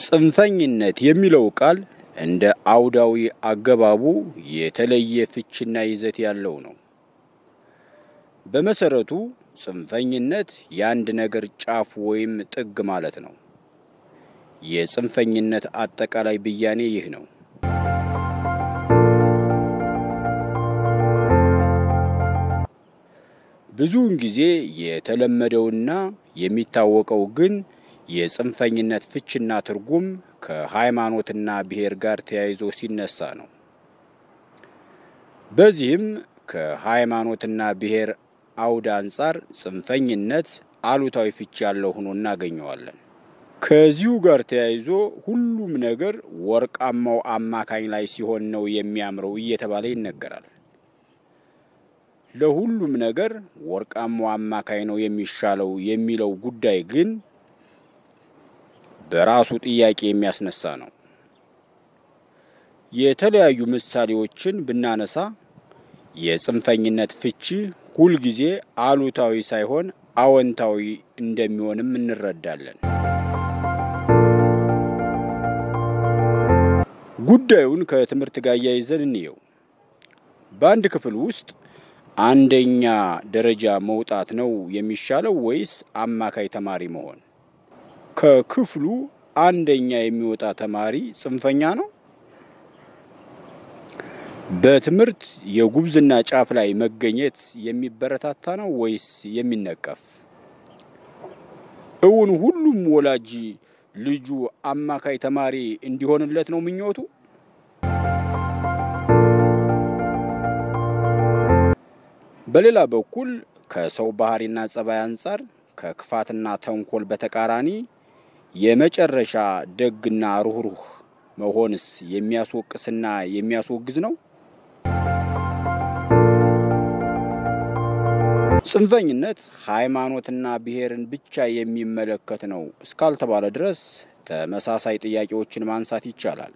ጽንፈኝነት የሚለው ቃል እንደ አውዳዊ አገባቡ የተለየ ፍችና ይዘት ያለው ነው። በመሰረቱ ጽንፈኝነት የአንድ ነገር ጫፍ ወይም ጥግ ማለት ነው። የጽንፈኝነት አጠቃላይ ብያኔ ይህ ነው። ብዙውን ጊዜ የተለመደውና የሚታወቀው ግን የጽንፈኝነት ፍችና ትርጉም ከሃይማኖትና ብሔር ጋር ተያይዞ ሲነሳ ነው። በዚህም ከሃይማኖትና ብሔር አውድ አንጻር ጽንፈኝነት አሉታዊ ፍች ያለው ሆኖ እናገኘዋለን። ከዚሁ ጋር ተያይዞ ሁሉም ነገር ወርቃማው አማካኝ ላይ ሲሆን ነው የሚያምረው እየተባለ ይነገራል። ለሁሉም ነገር ወርቃማው አማካኝ ነው የሚሻለው የሚለው ጉዳይ ግን በራሱ ጥያቄ የሚያስነሳ ነው። የተለያዩ ምሳሌዎችን ብናነሳ የጽንፈኝነት ፍቺ ሁልጊዜ አሉታዊ ሳይሆን አዎንታዊ እንደሚሆንም እንረዳለን። ጉዳዩን ከትምህርት ጋር እያይዘን እንየው። በአንድ ክፍል ውስጥ አንደኛ ደረጃ መውጣት ነው የሚሻለው ወይስ አማካይ ተማሪ መሆን? ከክፍሉ አንደኛ የሚወጣ ተማሪ ጽንፈኛ ነው? በትምህርት የጉብዝና ጫፍ ላይ መገኘት የሚበረታታ ነው ወይስ የሚነቀፍ? እውን ሁሉም ወላጅ ልጁ አማካይ ተማሪ እንዲሆንለት ነው ምኞቱ? በሌላ በኩል ከሰው ባህሪና ጸባይ አንጻር ከክፋትና ተንኮል በተቃራኒ የመጨረሻ ደግና ሩህሩህ መሆንስ የሚያስወቅስና የሚያስወግዝ ነው? ጽንፈኝነት ሃይማኖትና ብሔርን ብቻ የሚመለከት ነው እስካልተባለ ድረስ ተመሳሳይ ጥያቄዎችን ማንሳት ይቻላል።